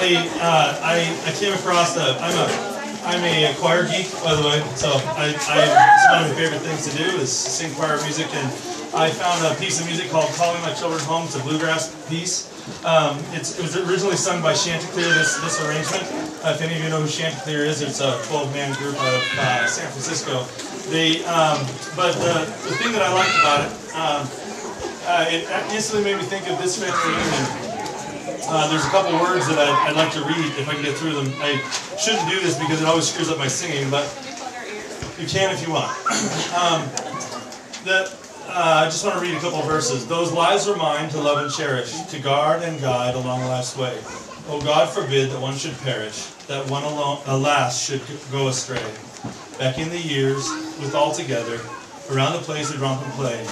recently, uh, I, I came across a, I'm a, I'm a choir geek, by the way, so I, I, it's one of my favorite things to do is sing choir music, and I found a piece of music called Calling My Children Home. It's a bluegrass piece. Um, it was originally sung by Chanticleer, this, this arrangement. Uh, if any of you know who Chanticleer is, it's a 12-man group of uh, San Francisco. They, um, but the, the thing that I liked about it, um, uh, it instantly made me think of this family reunion. Uh, there's a couple words that I'd, I'd, like to read if I can get through them. I shouldn't do this because it always screws up my singing, but you can if you want. um, uh, I just want to read a couple verses. Those lives are mine to love and cherish, to guard and guide along life's way. Oh God forbid that one should perish, that one alone, alas, should go astray. Back in the years, with all together, around the place we romp and play.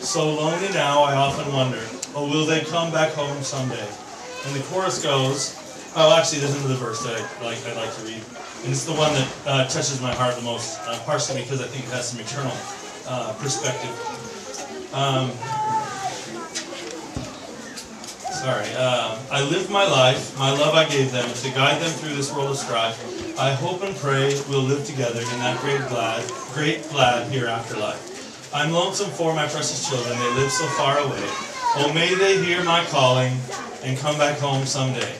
So lonely now, I often wonder, oh, will they come back home someday? And the chorus goes, oh, actually, there's another verse that I like, I like to read. And it's the one that uh, touches my heart the most, uh, partially because I think it has some eternal uh, perspective. Um, sorry. Uh, I lived my life, my love I gave them, to guide them through this world of strife. I hope and pray we'll live together in that great glad, great glad hereafter life. I'm lonesome for my precious children, they live so far away. Oh, may they hear my calling and come back home someday.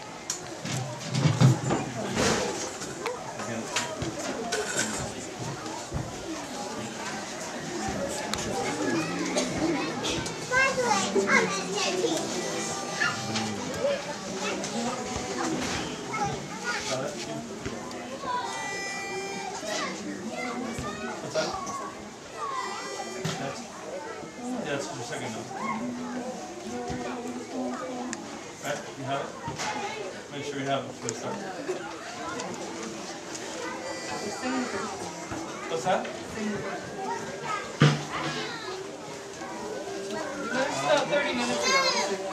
Make sure you have it before start. What's that?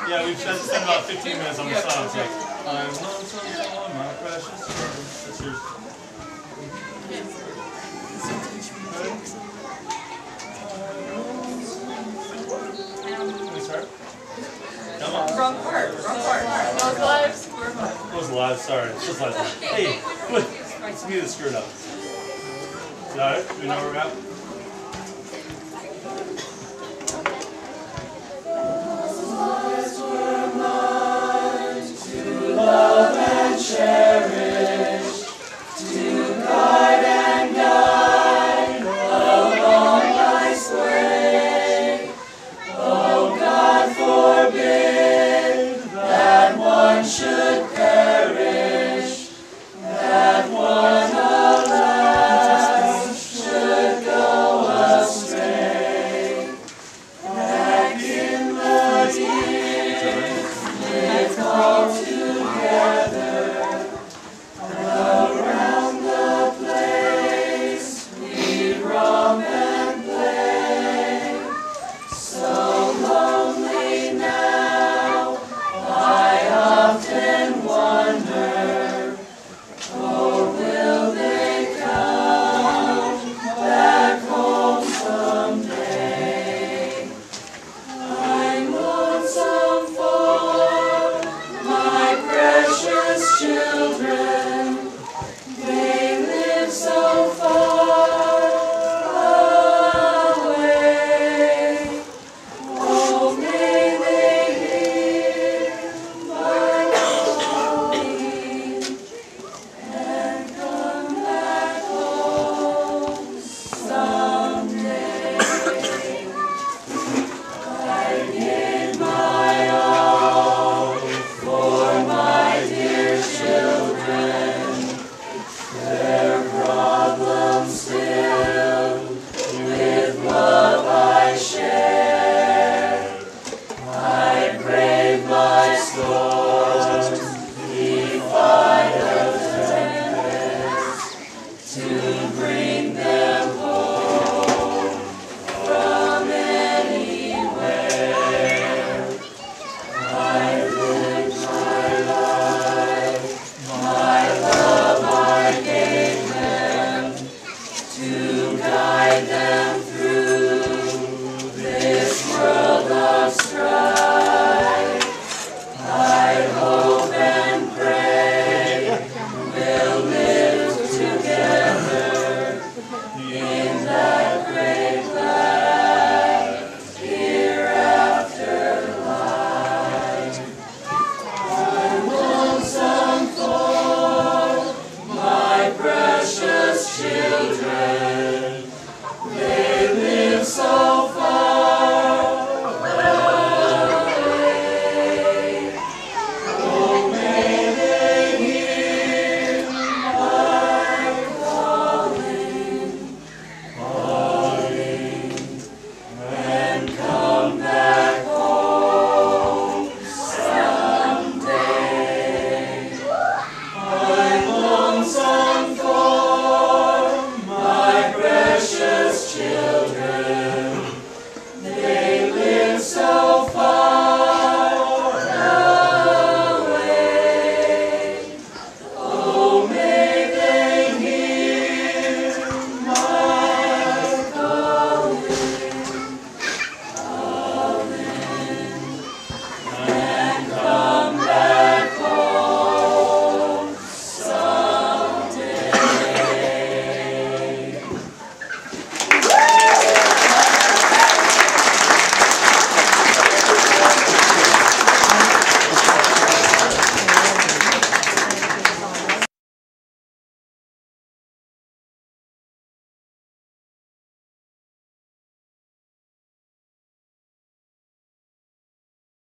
Yeah, we've spent about 15 minutes on the yeah, song. I'm lonesome, oh, my precious sisters. Can we start? Hey, look, let's mute the screwed up. Got it? Do we know where we're at? Yes, Lord.